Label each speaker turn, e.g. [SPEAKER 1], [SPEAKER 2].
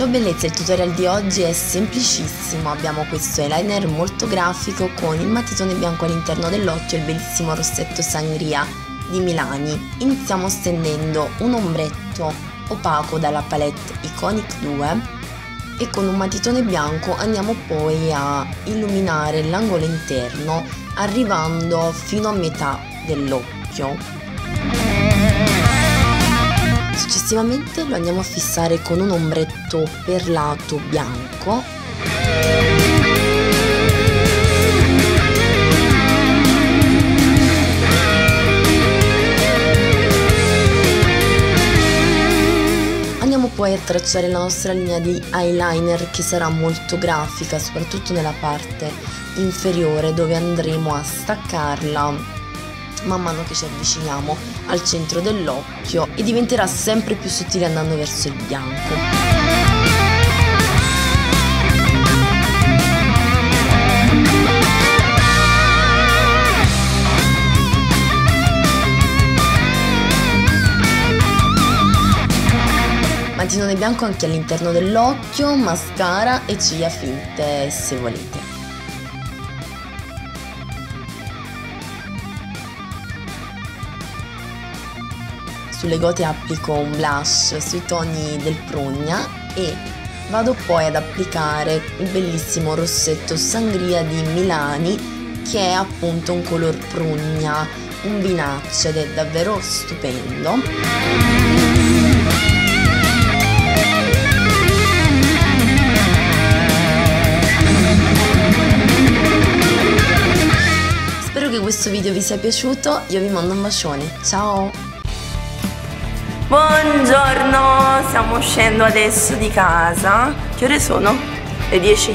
[SPEAKER 1] Ciao bellezza, il tutorial di oggi è semplicissimo, abbiamo questo eyeliner molto grafico con il matitone bianco all'interno dell'occhio e il bellissimo rossetto sangria di Milani. Iniziamo stendendo un ombretto opaco dalla palette Iconic 2 e con un matitone bianco andiamo poi a illuminare l'angolo interno arrivando fino a metà dell'occhio. Successivamente lo andiamo a fissare con un ombretto perlato bianco. Andiamo poi a tracciare la nostra linea di eyeliner che sarà molto grafica, soprattutto nella parte inferiore dove andremo a staccarla man mano che ci avviciniamo al centro dell'occhio e diventerà sempre più sottile andando verso il bianco. Mantinone bianco anche all'interno dell'occhio, mascara e ciglia finte se volete. Sulle gote applico un blush sui toni del prugna e vado poi ad applicare il bellissimo rossetto sangria di Milani che è appunto un color prugna, un vinaccio ed è davvero stupendo. Spero che questo video vi sia piaciuto, io vi mando un bacione, ciao!
[SPEAKER 2] Buongiorno, stiamo uscendo adesso di casa. Che ore sono? Le 10?